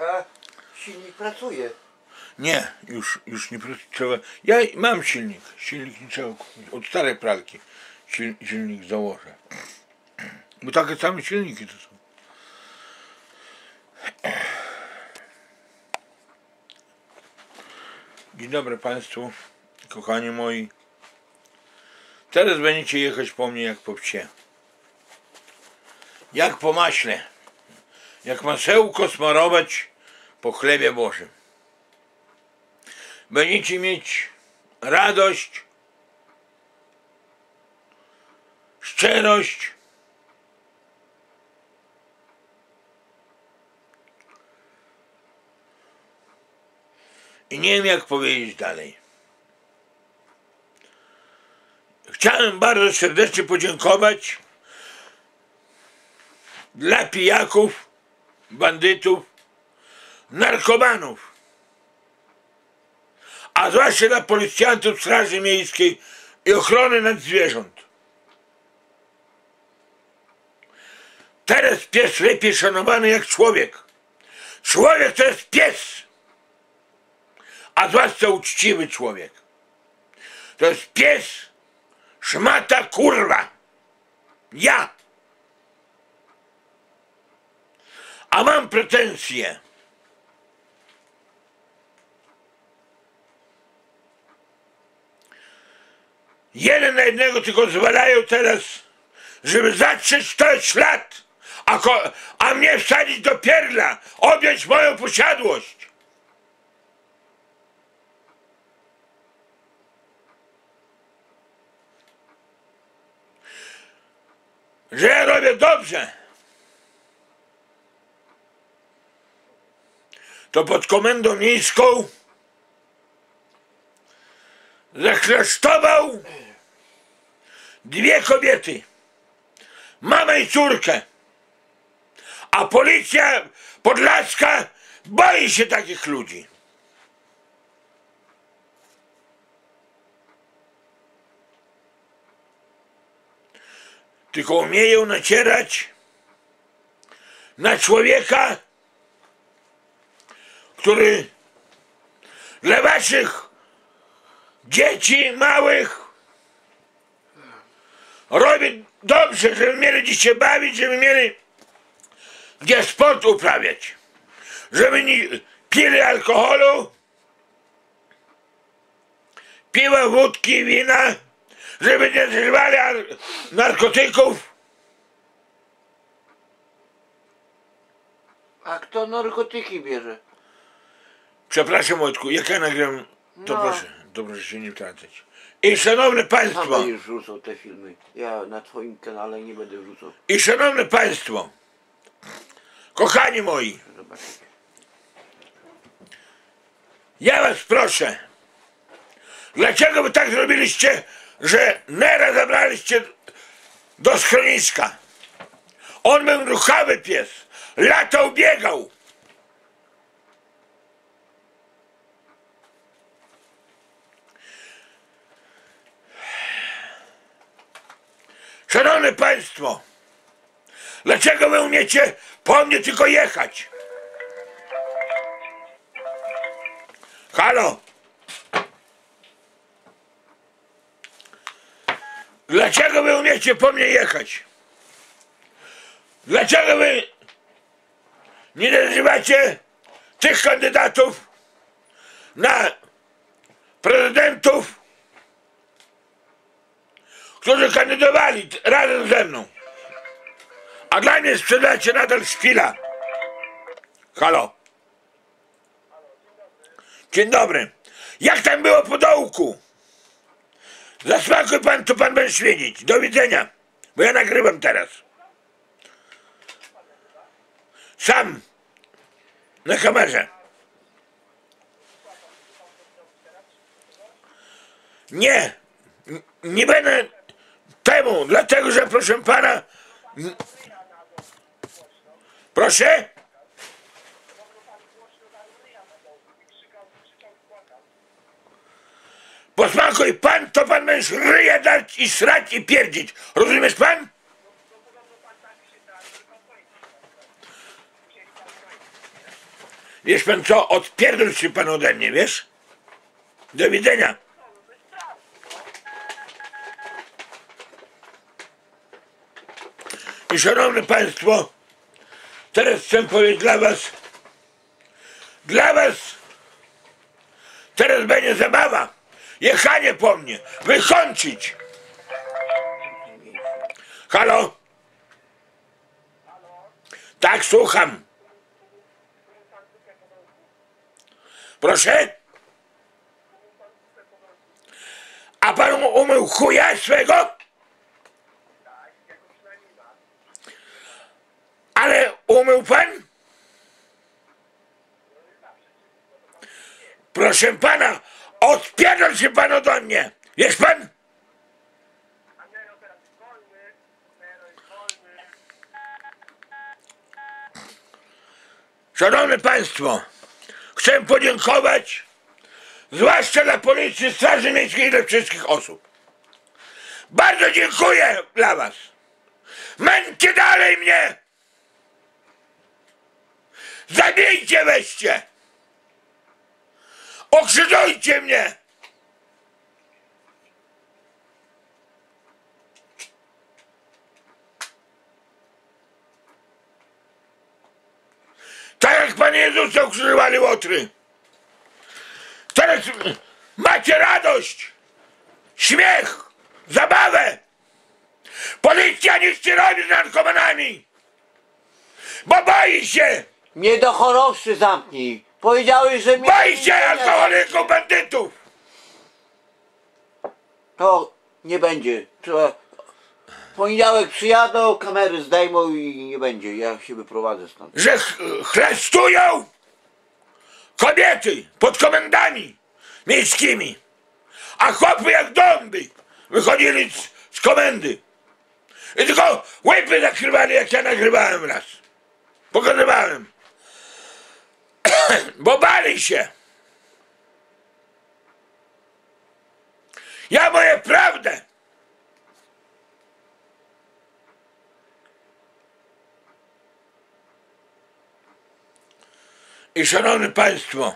A silnik pracuje. Nie, już, już nie trzeba. Ja mam silnik. Silnik nie trzeba kupić. Od starej pralki sil, silnik założę. Bo takie same silniki to są. Dzień dobry Państwu, kochani moi. Teraz będziecie jechać po mnie jak po psie. Jak po maśle. Jak masełko smarować po chlebie Bożym będziecie mieć radość, szczerość, i nie wiem jak powiedzieć dalej. Chciałem bardzo serdecznie podziękować dla pijaków, bandytów, narkomanów, a zwłaszcza dla policjantów Straży Miejskiej i ochrony nadzwierząt. Teraz pies lepiej szanowany jak człowiek. Człowiek to jest pies, a zwłaszcza uczciwy człowiek. To jest pies, szmata, kurwa. Ja. A mam pretensje. Jeden na jednego tylko zwalają teraz, żeby zatrzeć to ślad, a, ko- a mnie wsadzić do pierla, objąć moją posiadłość. Że ja robię dobrze. To pod komendą miejską zaklasztował dwie kobiety, mamę i córkę. A policja podlaska boi się takich ludzi. Tylko umieją nacierać na człowieka, który dla waszych dzieci małych robi dobrze, żeby mieli gdzie się bawić, żeby mieli gdzie sport uprawiać, żeby nie pili alkoholu, piwa, wódki, wina, żeby nie zażywali ar- narkotyków. A kto narkotyki bierze? Przepraszam Wojtku, jak ja nagram, to No. proszę, to proszę się nie wtrącać. I szanowne państwo, będziesz wrzucał te filmy. Ja na twoim kanale nie będę wrzucał. i szanowne państwo, kochani moi, Zobaczycie. Ja was proszę, dlaczego wy tak zrobiliście, że Nera zabraliście do schroniska? On był ruchawy pies, latał, biegał. Szanowne Państwo, dlaczego wy umiecie po mnie tylko jechać? Halo? Dlaczego wy umiecie po mnie jechać? Dlaczego wy nie nazywacie tych kandydatów na prezydentów, którzy kandydowali razem ze mną? A dla mnie sprzedacie nadal szpila. Halo? Dzień dobry. Jak tam było po dołku? Zasmakuj pan, to pan będzie świecić. Do widzenia. Bo ja nagrywam teraz. Sam. Na kamerze. Nie. Nie będę temu, dlatego że proszę pana. Proszę? Posmakuj pan, to pan będziesz ryja dać i srać i pierdzić. Rozumiesz pan? Wiesz pan co? Odpierdol się pan ode mnie, wiesz? Do widzenia. Szanowni państwo, teraz chcę powiedzieć dla was, dla was teraz będzie zabawa. Jechanie po mnie, wykończyć. Halo? Tak, słucham. Proszę? A pan umył chuja swego? Ale umył pan? Proszę pana, odpierdol się pan ode mnie. Wiesz pan? Szanowni Państwo, chcę podziękować zwłaszcza dla Policji, Straży Miejskiej i dla wszystkich osób. Bardzo dziękuję dla Was. Męcie dalej mnie! Zabijcie weźcie! Okrzyżujcie mnie! Tak jak Pan Jezus ukrzyżowali łotry. Teraz macie radość, śmiech, zabawę. Policja nic nie robi z narkomanami, bo boi się, Mnie do chorobcy zamknij. Powiedziałeś, że mnie... boi się alkoholików, bandytów. To nie będzie. Trzeba... W poniedziałek przyjadą, kamery zdejmą i nie będzie. Ja się wyprowadzę stąd. że ch- chlestują kobiety pod komendami miejskimi, a chłopy jak dąby wychodzili z, z komendy. I tylko łapy nakrywali, jak ja nagrywałem raz. Pokazywałem. Bo bali się. Ja moje prawdę. I szanowni Państwo,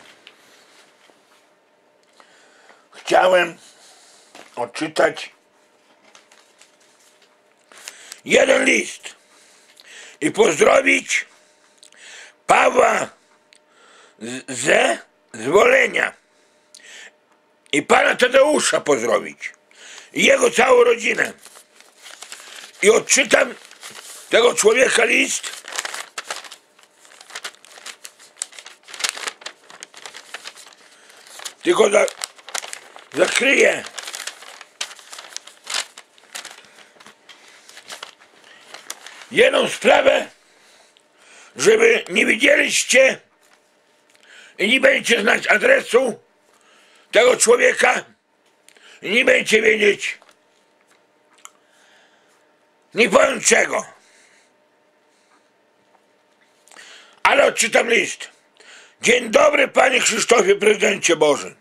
chciałem odczytać jeden list i pozdrowić Pawła ze zwolenia i pana Tadeusza pozdrowić i jego całą rodzinę. I odczytam tego człowieka list tylko za, zakryję. Jedną sprawę, żeby nie widzieliście i nie będziecie znać adresu tego człowieka i nie będziecie wiedzieć nie powiem czego. Ale odczytam list. Dzień dobry, panie Krzysztofie, prezydencie Boży.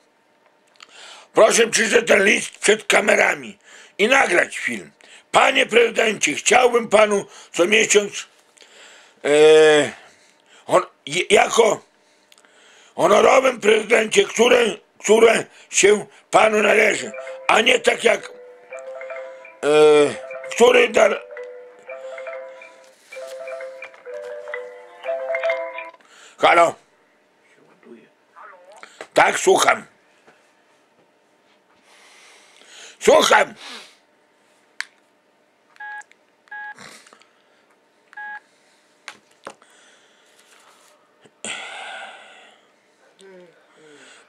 Proszę przeczytać ten list przed kamerami i nagrać film. Panie prezydencie, chciałbym panu co miesiąc e, on, jako honorowym prezydencie, które, które się panu należy, a nie tak jak e, który dar, Halo? Tak, słucham. Słucham.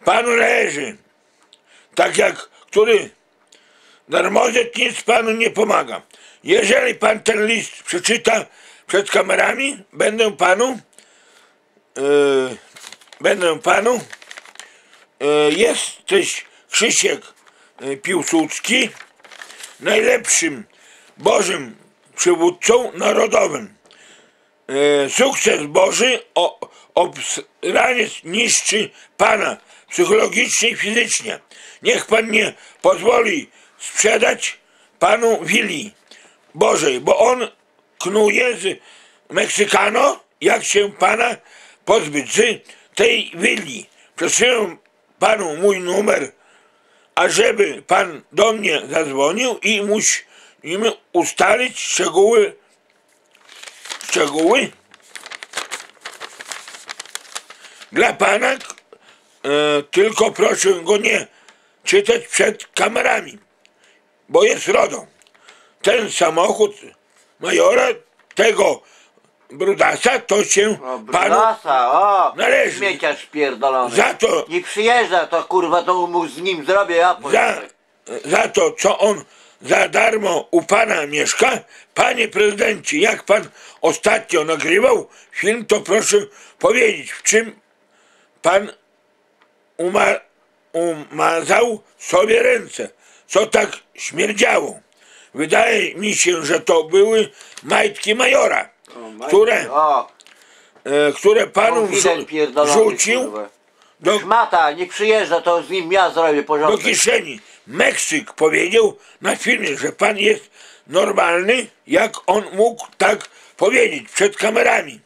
Panu leży. Tak jak który darmozet nic panu nie pomaga. Jeżeli pan ten list przeczyta przed kamerami, będę panu yy, będę panu e, jesteś Krzysiek e, Piłsudski najlepszym Bożym przywódcą narodowym. E, Sukces Boży o, obsraniec niszczy Pana psychologicznie i fizycznie. Niech Pan nie pozwoli sprzedać Panu willi Bożej, bo On knuje z Meksykano, jak się Pana pozbyć z tej willi przesyłam panu mój numer, ażeby pan do mnie zadzwonił i musimy ustalić szczegóły szczegóły dla pana tylko proszę go nie czytać przed kamerami bo jest RODO ten samochód majora tego brudasa to się O, panu brudasa, o! należy. Śmieciarz pierdolony. za to Nie przyjeżdża, to kurwa, to mu z nim zrobię, ja za, za to, co on za darmo u pana mieszka. Panie prezydencie, jak pan ostatnio nagrywał film, to proszę powiedzieć, w czym pan uma, umazał sobie ręce, co tak śmierdziało. Wydaje mi się, że to były majtki majora, O, które, O, e, które panu rzucił do, Szmata, nie przyjeżdża, to z nim ja zrobię do porządek. kieszeni. Meksyk powiedział na filmie, że pan jest normalny, jak on mógł tak powiedzieć przed kamerami.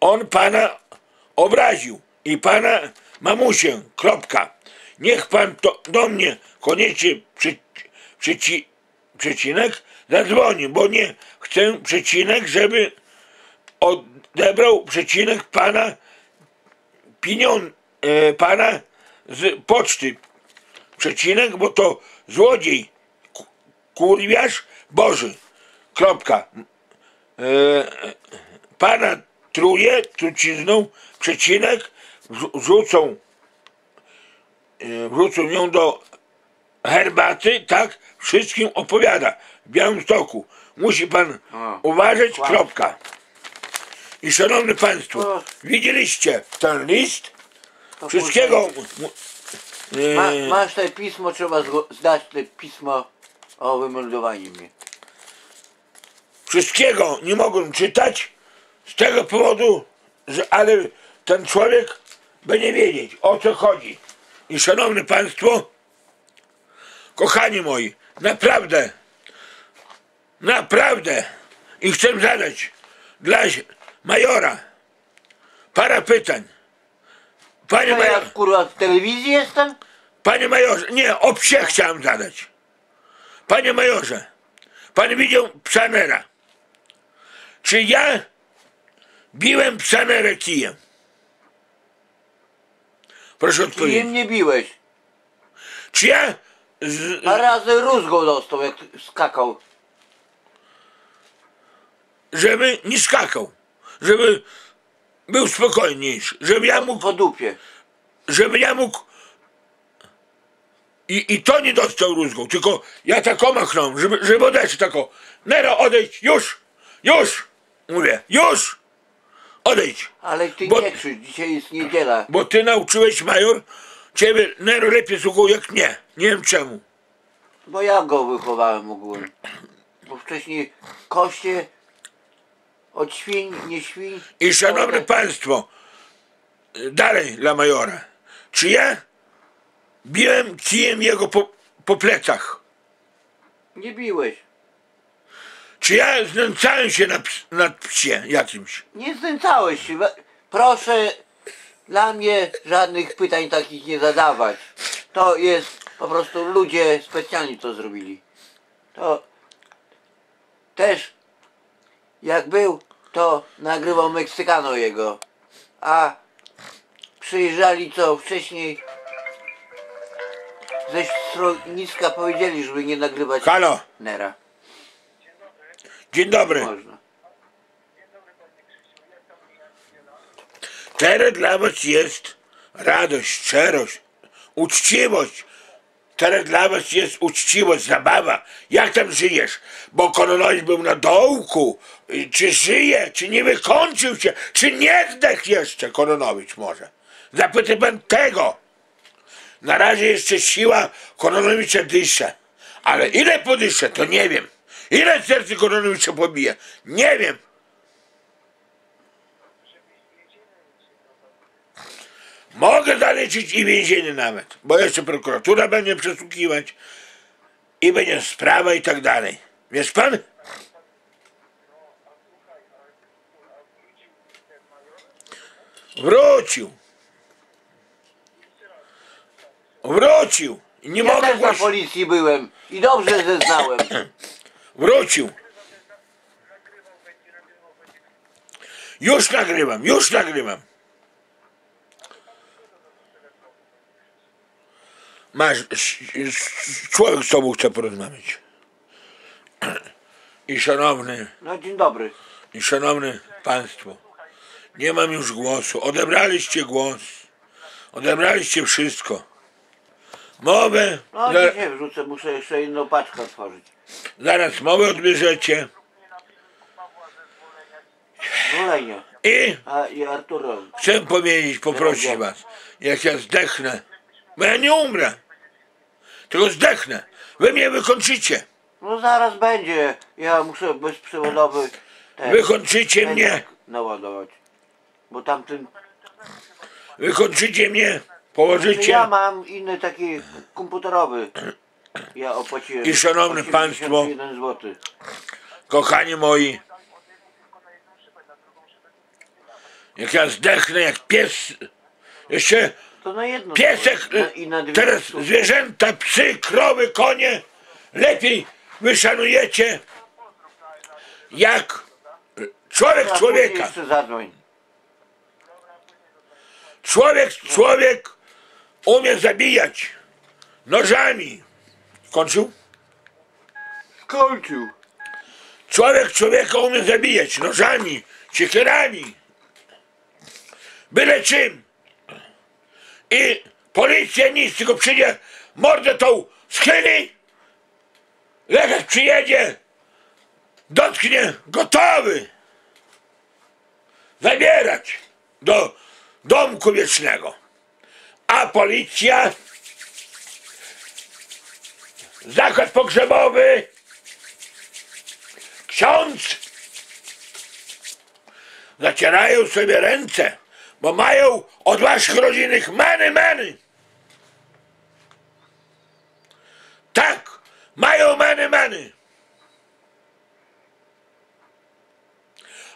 On pana obraził i pana mamusię, kropka. Niech pan to do mnie koniecznie przy, przyci, przecinek zadzwoni, bo nie chcę przecinek, żeby odebrał przecinek pana pieniądz e, pana z poczty. Przecinek, bo to złodziej, ku- kurwiarz Boży. Kropka. E, pana truje trucizną, przecinek, wrzu- wrzucą, e, wrzucą ją do herbaty, tak, wszystkim opowiada w Białymstoku. Musi pan uważać, kropka. I szanowni państwo, widzieliście ten list? To Wszystkiego. mu- Ma, masz te pismo, trzeba zdać te pismo o wymeldowaniu mnie. wszystkiego nie mogłem czytać z tego powodu, że ale ten człowiek będzie wiedzieć o co chodzi. I szanowni państwo, kochani moi, naprawdę, naprawdę i chcę zadać dla majora parę pytań. Panie major, ja kurwa w telewizji jestem? Panie majorze, nie, o psie chciałem zadać. Panie majorze, pan widział psanera. Czy ja biłem psanerę kijem? Proszę Kijem odpowiedzieć. nie biłeś. Czy ja z, razy rózgą dostał, jak skakał. żeby nie skakał, żeby był spokojniejszy, żeby ja mógł Po dupie. żeby ja mógł i, i to nie dostał rózgą, tylko ja taką machnąłem, żeby, żeby odejść tako. Nero, odejdź, już, już, mówię, już, odejdź, Ale ty Bo- nie krzycz, dzisiaj jest niedziela. bo ty nauczyłeś major, ciebie Nero lepiej słuchał jak mnie, nie wiem czemu. Bo ja go wychowałem ogólnie. Bo wcześniej koście od świń, nie świń. I szanowni Ale- państwo, dalej dla majora, czy ja biłem kijem jego po, po plecach? Nie biłeś. Czy ja znęcałem się nad, nad psie jakimś? Nie znęcałeś się. Proszę dla mnie żadnych pytań takich nie zadawać. To jest po prostu ludzie specjalnie to zrobili. To też jak był, to nagrywał Meksykano jego. A przyjeżdżali co wcześniej ze schroniska powiedzieli, żeby nie nagrywać Halo, Nera. Dzień dobry. Można. Teraz dla was jest radość, szczerość, uczciwość. Teraz dla was jest uczciwość, zabawa. Jak tam żyjesz? Bo Kononowicz był na dołku. Czy żyje? Czy nie wykończył się? Czy nie zdech jeszcze Kononowicz może? Zapytaj pan tego. Na razie jeszcze siła Kononowicza dysze. Ale ile podysze, to nie wiem. Ile serce Kononowicza pobije? Nie wiem. Mogę zaliczyć i więzienie nawet, bo jeszcze prokuratura będzie przesłuchiwać i będzie sprawa i tak dalej. Wiesz pan? Wrócił. Wrócił. Nie Ja mogę też na policji byłem i dobrze zeznałem. Wrócił. Już nagrywam, już nagrywam. Masz, człowiek z tobą chce porozmawiać. I szanowny, No dzień dobry. i szanowny państwo, nie mam już głosu. Odebraliście głos. Odebraliście wszystko. Mowę, No za- dzisiaj wrzucę, muszę jeszcze inną paczkę otworzyć. Zaraz mowę odbierzecie. I A i Arturowi. Chcę powiedzieć, poprosić was, jak ja zdechnę, bo ja nie umrę, tylko zdechnę, wy mnie wykończycie, No zaraz będzie. Ja muszę bezprzewodowy ten wykończycie mnie, naładować. Bo tamten... wykończycie mnie, Ja położycie mam inny taki komputerowy. Ja opłaciłem. I 81 zł. kochani moi, jak ja zdechnę jak pies, jeszcze piesek, teraz zwierzęta, psy, krowy, konie, lepiej wy szanujecie, jak człowiek człowieka. Człowiek, człowiek umie zabijać nożami. Kończył? Skończył. Człowiek człowieka umie zabijać nożami, siekierami, byle czym. I policja nic, tylko przyjdzie, mordę tą schyli, lekarz przyjedzie, dotknie, gotowy zabierać do domku wiecznego. A policja, zakład pogrzebowy, ksiądz zacierają sobie ręce, bo mają od waszych rodzinnych many, many. Tak, mają many, many.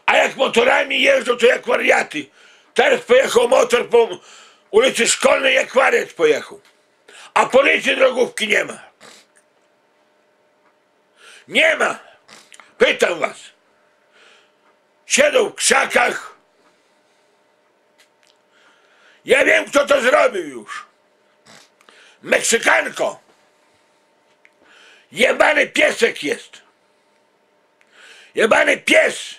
A jak motorami jeżdżą, to jak wariaty. Teraz pojechał motor po ulicy Szkolnej, jak wariat pojechał. A policji drogówki nie ma. Nie ma. Pytam was. Siedzą w krzakach. Ja wiem, kto to zrobił już. Meksykanko. Jebany piesek jest. Jebany pies.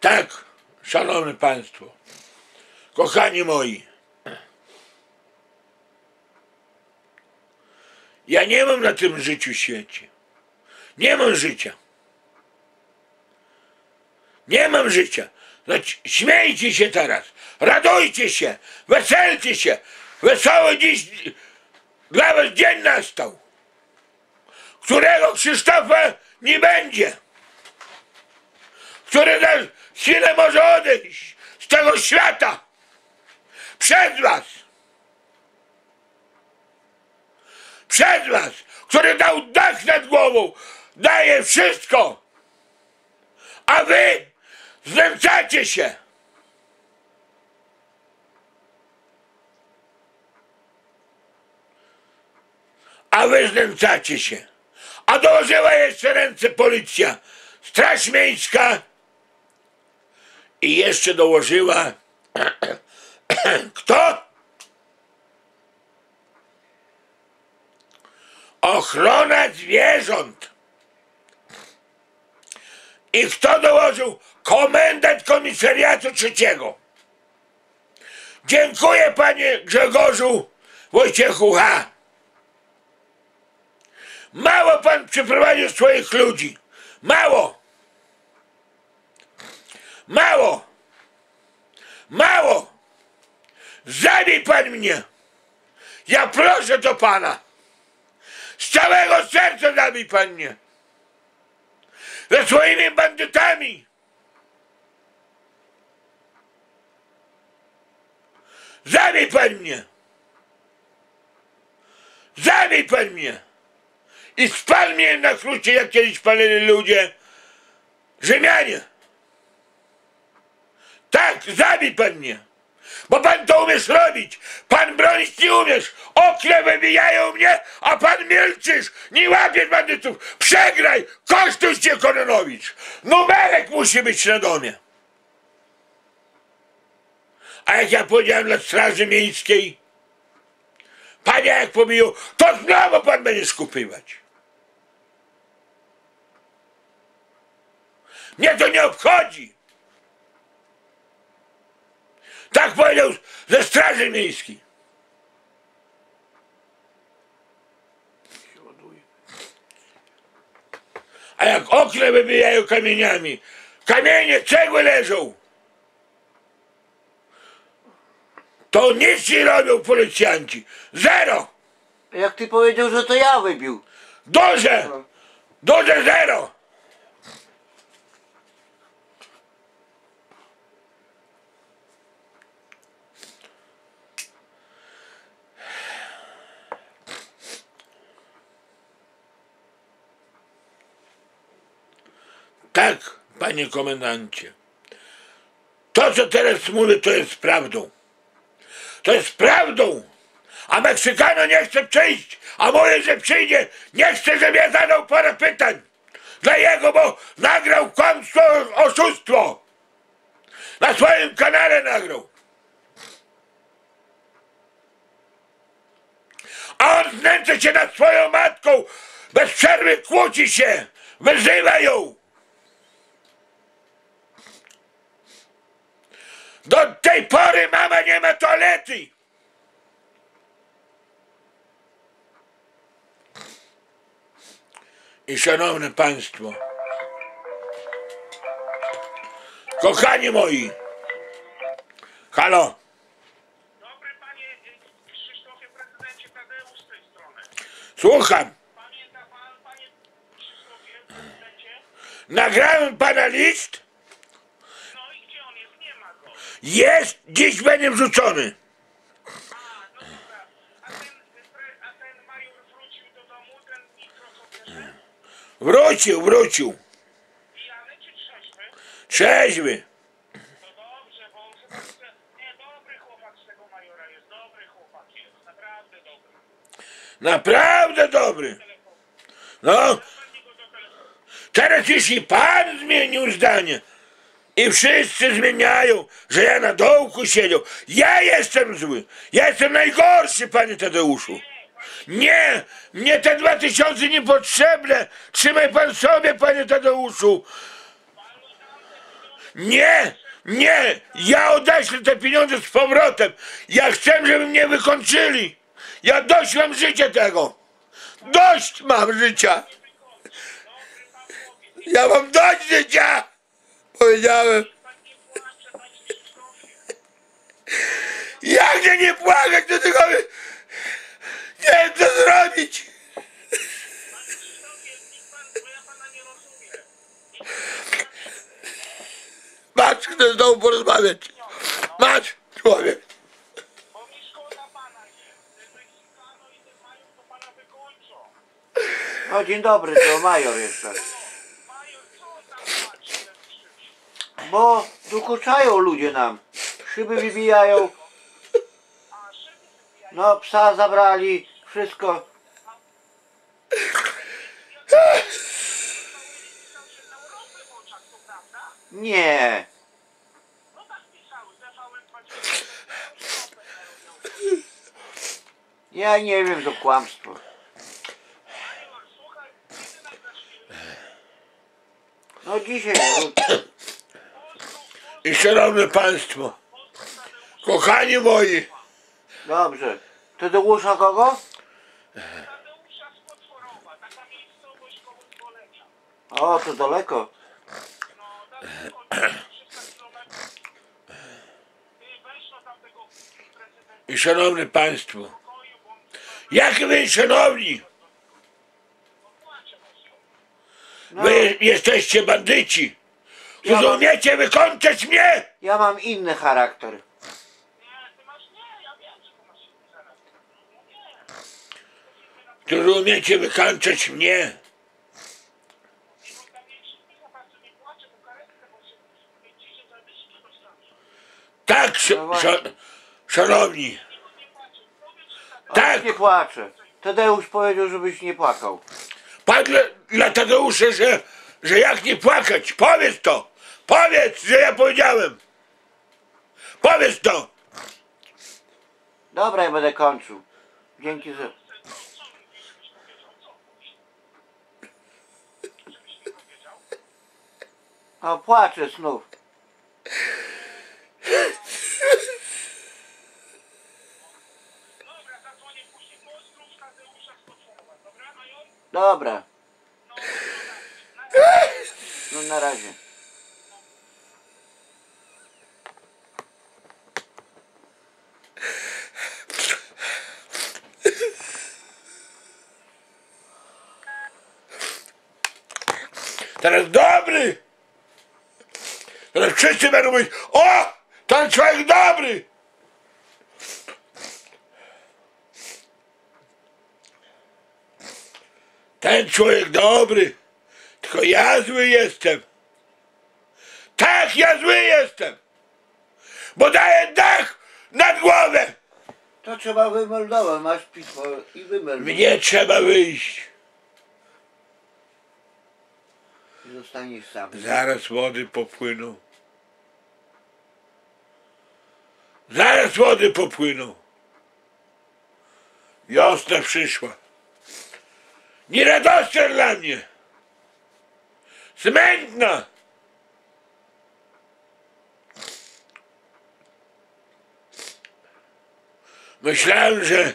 Tak, szanowni państwo. Kochani moi. Ja nie mam na tym życiu świecie. Nie mam życia. Nie mam życia. Znaczy, śmiejcie się teraz. Radujcie się. Weselcie się. Wesoły dziś dla was dzień nastał. Którego Krzysztofa nie będzie. Który na chwilę może odejść z tego świata. Przed was. Przed was, który dał dach nad głową, daje wszystko, a wy znęcacie się. A wy znęcacie się. A dołożyła jeszcze ręce policja, straż miejska i jeszcze dołożyła kto? Ochrona zwierząt. I kto dołożył? Komendant komisariatu trzeciego. Dziękuję panie Grzegorzu Wojciechu H. Mało pan przyprowadził swoich ludzi. Mało. Mało. Mało. Zabij pan mnie. Ja proszę do pana. Z całego serca zabij pan mnie. Ze swoimi bandytami. Zabij pan mnie. Zabij pan mnie. I spal mnie na krucie, jak kiedyś palili ludzie. Rzymianie. Tak, zabij pan mnie. Bo pan to umiesz robić. Pan bronić nie umiesz. Okna wybijają mnie, a pan milczysz. Nie łapiesz bandytów. Przegraj. Kosztuj cię, Kononowicz. Numerek musi być na domie. A jak ja powiedziałem dla Straży Miejskiej, panie jak pobiją, to znowu pan będzie skupywać. Mnie to nie obchodzi. Tak powiedział ze Straży Miejskiej. A jak okna wybijają kamieniami, kamienie, cegły leżą, to nic nie robią policjanci. Zero. Jak ty powiedział, że to ja wybił. Duże. Duże zero. Tak, panie komendancie. To, co teraz mówię, to jest prawdą. To jest prawdą. A Meksykano nie chce przyjść, a mówię, że przyjdzie. Nie chce, żeby ja zadał parę pytań. Dla jego, bo nagrał kłamstwo, oszustwo. Na swoim kanale nagrał. A on znęca się nad swoją matką. Bez przerwy kłóci się. Wyzywa ją. Do tej pory mama nie ma toalety. I szanowne państwo, kochani moi, halo, Dobry panie y, Krzysztofie, prezydencie Tadeusz z tej strony. słucham, Pamięta pan, panie Krzysztofie, prezydencie? nagrałem pana list, No i gdzie on jest? Nie ma go. Jest, dziś będzie wrzucony. Wrócił? Wrócił, trzeźwy? Naprawdę dobry. No, teraz jeśli pan zmienił zdanie i wszyscy zmieniają, że ja na dołku siedział, ja jestem zły. Ja jestem najgorszy, panie Tadeuszu. Nie, mnie te dwa tysiące niepotrzebne. Trzymaj pan sobie, panie Tadeuszu. Nie, nie, ja odeślę te pieniądze z powrotem. Ja chcę, żeby mnie wykończyli. Ja dość mam życia tego. Dość mam życia. Ja mam dość życia. Powiedziałem. Jak nie nie płakać do tego? Nie wiem co zrobić. Ja. Masz, chcę znowu porozmawiać. Masz, człowiek. Wykończą. No dzień dobry, to major jeszcze. Major, co tam patrzy ten krzyż? Bo dokuczają ludzie nam. Szyby wybijają. No psa zabrali. Wszystko. Nie. Pisały, TVN 20. Ja nie wiem, to kłamstwo. No dzisiaj. I szanowne państwo, kochani moi, Dobrze. Kogo? Taka miejscowość koło Zwolecia. O, to daleko. Daleko, 300 kilometrów. Ty weź tamtego prezydenta i szanowne państwo, jak wy szanowni. No, wy jesteście bandyci, Ja mam- umiecie wykończać mnie, ja mam inny charakter. Nie, ty masz, nie, ja wiem, że ty masz inny charakter. No nie. którzy umiecie wykańczać mnie. Dostanie. Sz, No właśnie. sz, szanowni, Tak. nie płacze. Tadeusz powiedział, żebyś nie płakał. pan dla, dla Tadeusza, że, że jak nie płakać, powiedz to, powiedz, że ja powiedziałem. Powiedz to. Dobra, ja będę kończył. Dzięki za... O, płaczę znów. Dobra, No, na razie. Teraz dobry. Teraz wszyscy będą mówić, o, ten człowiek dobry. Ten człowiek dobry, tylko ja zły jestem. Tak, ja zły jestem, bo daję dach nad głowę. To trzeba wymeldować, masz pismo i wymelduj. Mnie trzeba wyjść. I zostaniesz sam. Zaraz wody popłyną. Zaraz wody popłyną. Wiosna przyszła. Nieradosna dla mnie. Smętna. Myślałem, że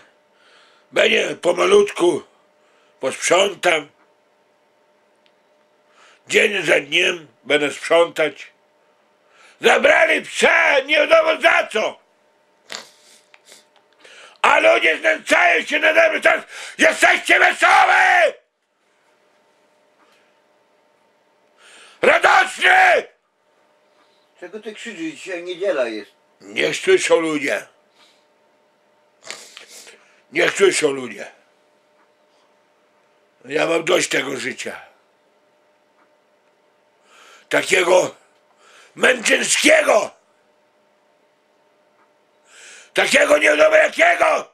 będzie pomalutku posprzątam. Dzień za dniem będę sprzątać. Zabrali psa, nie wiadomo za co. A ludzie znęcają się nade mną teraz. Jesteście wesołe! Radosny! Czego ty krzyczysz? Dzisiaj niedziela jest. Niech słyszą ludzie. Niech słyszą ludzie. Ja mam dość tego życia. Takiego męczeńskiego. Takiego nie wiadomo jakiego.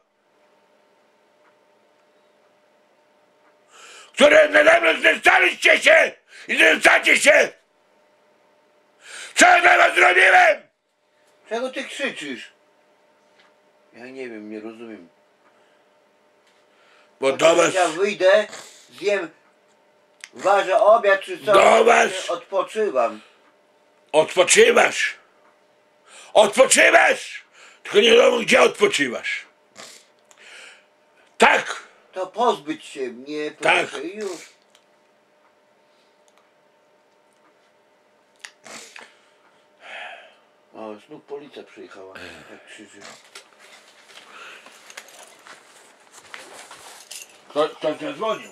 Które nade mną znęcaliście się i znęcacie się. Co ja dla was zrobiłem? Czego ty krzyczysz? Ja nie wiem, nie rozumiem. Bo do was... Ja wyjdę, zjem, ważę obiad czy co? Do was. Odpoczywam. Odpoczywasz. Odpoczywasz! Tylko nie wiadomo gdzie odpoczywasz. Tak, To pozbyć się mnie, Tak. proszę, i już. O, znów policja przyjechała. Tak krzyczy. kto, kto zadzwonił?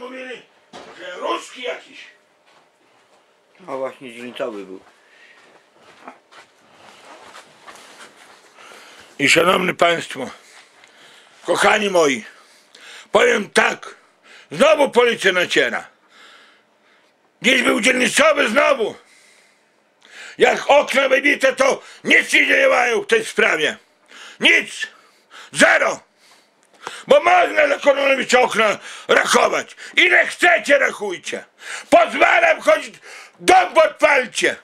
Mówili, że ruski jakiś. No właśnie dzielnicowy był. I szanowni państwo, kochani moi, powiem tak, znowu policja naciera. Dziś był dzielnicowy znowu. Jak okna wybite, to nic nie działają w tej sprawie. Nic. Zero. Bo można dla Kononowicza okna rachować. Ile chcecie, rachujcie. Pozwalam choć dom podpalcie.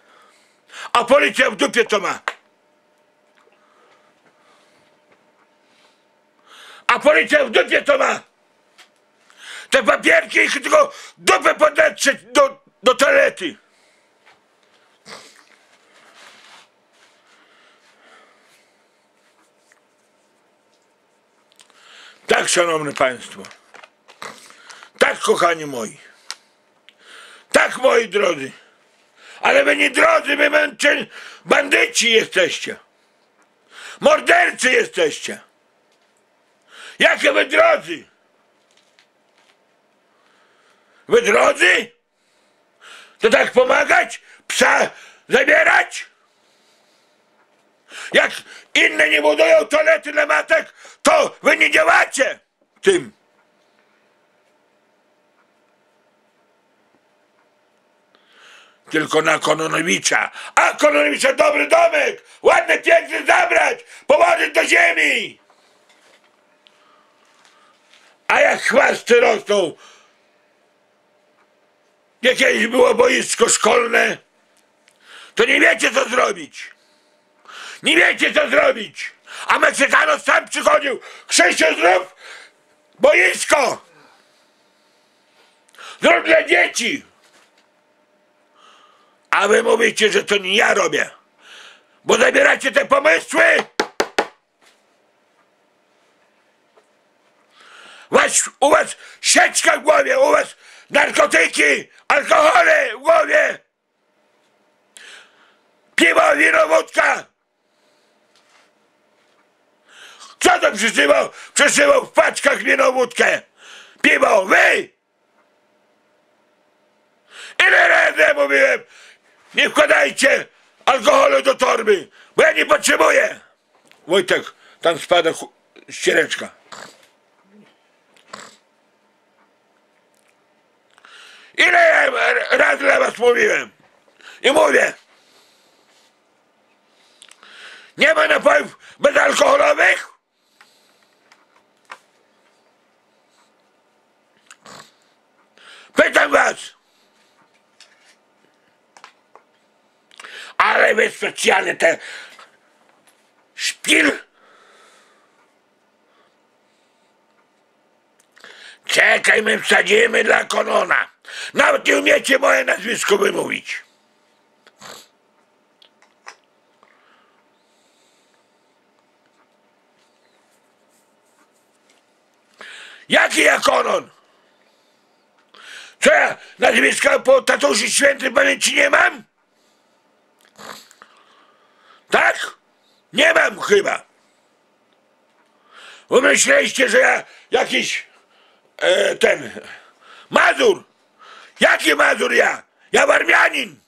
A policja w dupie to ma. A policja w dupie to ma. Te papierki ich tylko dupę podetrzeć do, do toalety. Tak, szanowni państwo. Tak, kochani moi. Tak, moi drodzy. Ale wy nie drodzy, wy męczeni, bandyci jesteście. Mordercy jesteście. Jakie wy drodzy? Wy drodzy? To tak pomagać? Psa zabierać? Jak inne nie budują toalety dla matek, to wy nie działacie tym. Tylko na Kononowicza. A Kononowicza dobry domek, ładny, piękny zabrać, położyć do ziemi. A jak chwasty rosną, jak kiedyś było boisko szkolne, to nie wiecie co zrobić. Nie wiecie co zrobić. A Meksykanos sam przychodził. Krzysiu zrób boisko. Zrób dla dzieci. A wy mówicie, że to nie ja robię. Bo zabieracie te pomysły. Was, u was sieczka w głowie, u was narkotyki, alkohole w głowie. Piwo, wino, wódka. Co to przesyłał? Przesyłał w paczkach wódkę. Piwo, wy! Ile razy mówiłem, nie wkładajcie alkoholu do torby, bo ja nie potrzebuję. Wojtek, tam spada ściereczka. Ile razy dla was mówiłem? I mówię. Nie ma napojów bezalkoholowych? Pytam was. Ale wy specjalnie te szpil. Czekaj, my wsadzimy dla Konona. Nawet nie umiecie moje nazwisko wymówić. Jaki ja Konon? Co ja nazwiska po tatusi świętej pamięci nie mam? Tak? Nie mam chyba. Wymyśleliście, że ja jakiś e, ten Mazur. Jaki Mazur ja? Ja Warmianin.